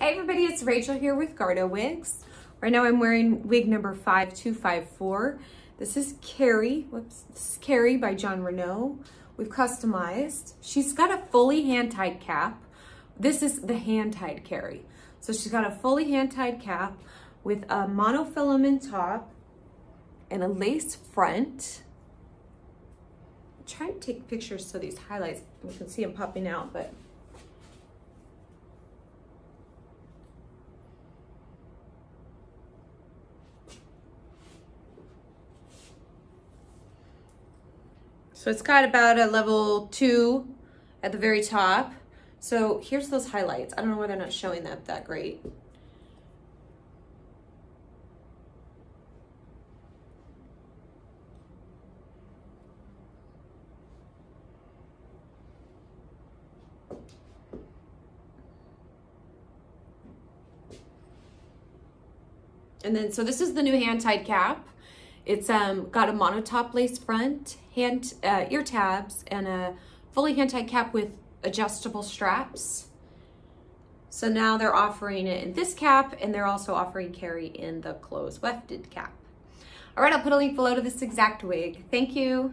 Hey everybody, it's Rachel here with Gardeaux Wigs. Right now I'm wearing wig number 5254. This is Carrie, whoops, this is Carrie by Jon Renau. We've customized. She's got a fully hand-tied cap. This is the hand-tied Carrie. So she's got a fully hand-tied cap with a monofilament top and a lace front. I'm trying to take pictures so these highlights, you can see them popping out, but So it's got about a level two at the very top. So here's those highlights. I don't know why they're not showing that that great. And then, so this is the new hand-tied cap. It's um, got a monotop lace front, hand uh, ear tabs, and a fully hand-tied cap with adjustable straps. So now they're offering it in this cap, and they're also offering Carrie in the closed wefted cap. All right, I'll put a link below to this exact wig. Thank you.